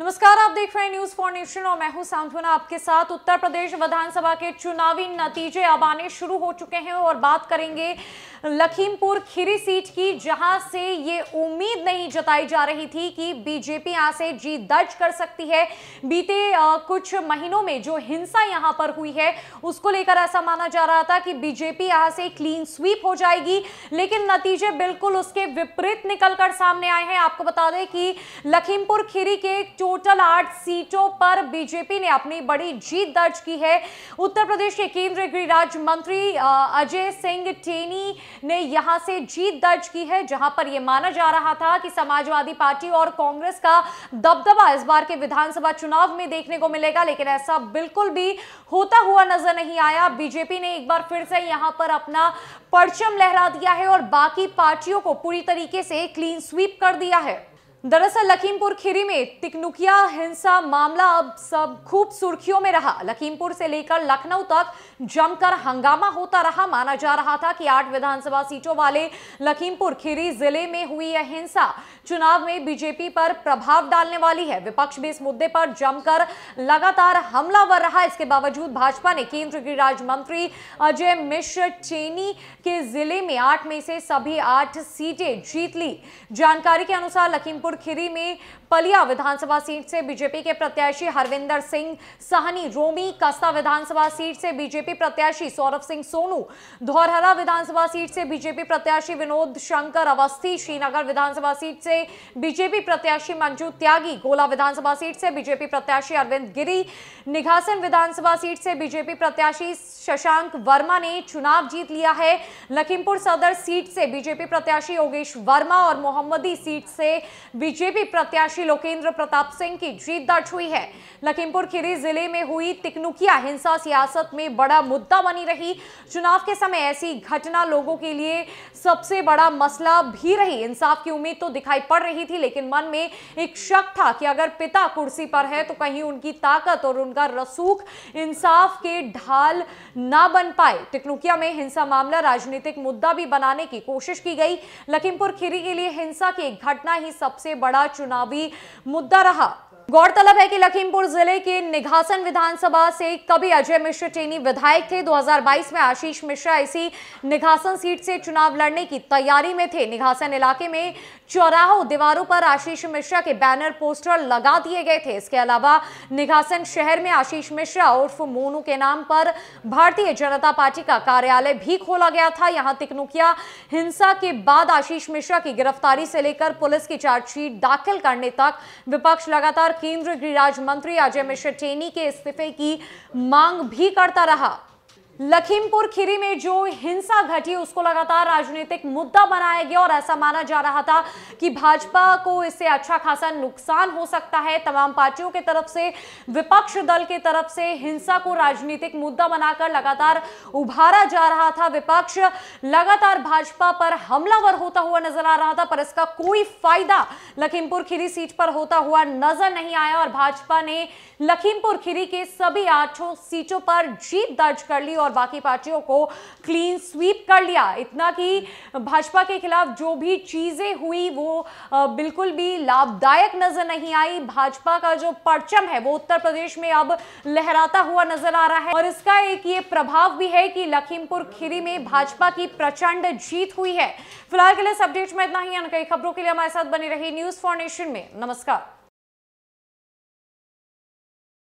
नमस्कार, आप देख रहे हैं न्यूज़ फॉर नेशन और मैं हूँ सांत्वना। आपके साथ उत्तर प्रदेश विधानसभा के चुनावी नतीजे अब आने शुरू हो चुके हैं और बात करेंगे लखीमपुर खीरी सीट की, जहाँ से ये उम्मीद नहीं जताई जा रही थी कि बीजेपी यहाँ से जीत दर्ज कर सकती है। बीते कुछ महीनों में जो हिंसा यहाँ पर हुई है, उसको लेकर ऐसा माना जा रहा था कि बीजेपी यहाँ से क्लीन स्वीप हो जाएगी, लेकिन नतीजे बिल्कुल उसके विपरीत निकलकर सामने आए हैं। आपको बता दें कि लखीमपुर खीरी के टोटल आठ सीटों पर बीजेपी ने अपनी बड़ी जीत दर्ज की है। उत्तर प्रदेश के केंद्रीय गृह राज्य मंत्री अजय सिंह टेनी ने यहाँ से जीत दर्ज की है, जहाँ पर यह माना जा रहा था कि समाजवादी पार्टी और कांग्रेस का दबदबा इस बार के विधानसभा चुनाव में देखने को मिलेगा, लेकिन ऐसा बिल्कुल भी होता हुआ नज़र नहीं आया। बीजेपी ने एक बार फिर से यहाँ पर अपना परचम लहरा दिया है और बाकी पार्टियों को पूरी तरीके से क्लीन स्वीप कर दिया है। दरअसल लखीमपुर खीरी में तिकनुकिया हिंसा मामला अब सब खूब सुर्खियों में रहा। लखीमपुर से लेकर लखनऊ तक जमकर हंगामा होता रहा। माना जा रहा था कि आठ विधानसभा सीटों वाले लखीमपुर खीरी ज़िले में हुई यह हिंसा चुनाव में बीजेपी पर प्रभाव डालने वाली है। विपक्ष भी इस मुद्दे पर जमकर लगातार हमलावर रहा। इसके बावजूद भाजपा ने केंद्रीय गृह राज्य मंत्री अजय मिश्र चेनी के ज़िले में आठ में से सभी आठ सीटें जीत ली। जानकारी के अनुसार लखीमपुर खिरी में पलिया विधानसभा सीट से बीजेपी के प्रत्याशी हरविंदर सिंह, साहनी रोमी कस्ता विधानसभा सीट से बीजेपी प्रत्याशी सौरभ सिंह सोनू, धौरहरा विधानसभा सीट से बीजेपी प्रत्याशी विनोद शंकर अवस्थी, श्रीनगर विधानसभा सीट से बीजेपी प्रत्याशी मंजू त्यागी, गोला विधानसभा सीट से बीजेपी प्रत्याशी अरविंद गिरी, निघासन विधानसभा सीट से बीजेपी प्रत्याशी शशांक वर्मा ने चुनाव जीत लिया है। लखीमपुर सदर सीट से बीजेपी प्रत्याशी योगेश वर्मा और मोहम्मदी सीट से बीजेपी प्रत्याशी लोकेंद्र प्रताप सिंह की जीत दर्ज हुई है। लखीमपुर खीरी ज़िले में हुई तिकनुकिया हिंसा सियासत में बड़ा मुद्दा बनी रही। चुनाव के समय ऐसी घटना लोगों के लिए सबसे बड़ा मसला भी रही। इंसाफ की उम्मीद तो दिखाई पड़ रही थी, लेकिन मन में एक शक था कि अगर पिता कुर्सी पर है तो कहीं उनकी ताकत और उनका रसूख इंसाफ के ढाल ना बन पाए। टिकनुकिया में हिंसा मामला राजनीतिक मुद्दा भी बनाने की कोशिश की गई। लखीमपुर खीरी के लिए हिंसा की एक घटना ही सबसे बड़ा चुनावी मुद्दा रहा। गौरतलब है कि लखीमपुर ज़िले के निघासन विधानसभा से कभी अजय मिश्र टेनी विधायक थे। 2022 में आशीष मिश्रा इसी निघासन सीट से चुनाव लड़ने की तैयारी में थे। निघासन इलाके में चौराहों दीवारों पर आशीष मिश्रा के बैनर, पोस्टर लगा दिए गए थे। इसके अलावा निघासन शहर में आशीष मिश्रा उर्फ़ मोनू के नाम पर भारतीय जनता पार्टी का कार्यालय भी खोला गया था। यहाँ तिकनुकिया हिंसा के बाद आशीष मिश्रा की गिरफ्तारी से लेकर पुलिस की चार्जशीट दाखिल करने तक विपक्ष लगातार केंद्रीय गृह राज्य मंत्री अजय मिश्र टेनी के इस्तीफे की मांग भी करता रहा। लखीमपुर खीरी में जो हिंसा घटी, उसको लगातार राजनीतिक मुद्दा बनाया गया और ऐसा माना जा रहा था कि भाजपा को इससे अच्छा खासा नुकसान हो सकता है। तमाम पार्टियों के तरफ़ से, विपक्ष दल के तरफ़ से हिंसा को राजनीतिक मुद्दा बनाकर लगातार उभारा जा रहा था। विपक्ष लगातार भाजपा पर हमलावर होता हुआ नज़र आ रहा था, पर इसका कोई फ़ायदा लखीमपुर खीरी सीट पर होता हुआ नज़र नहीं आया और भाजपा ने लखीमपुर खीरी के सभी आठों सीटों पर जीत दर्ज कर ली और और बाकी पार्टियों को क्लीन स्वीप कर लिया। इतना कि भाजपा के खिलाफ जो भी चीज़ें हुई, वो बिल्कुल भी लाभदायक नज़र नहीं आई। भाजपा का जो परचम है, वो उत्तर प्रदेश में अब लहराता हुआ नज़र आ रहा है। और इसका एक ये प्रभाव भी है कि लखीमपुर खीरी में भाजपा की प्रचंड जीत हुई है। फ़िलहाल के लिए अपडेट में इतना ही। कई खबरों के लिए हमारे साथ बनी रही न्यूज़ फॉर नेशन में। नमस्कार।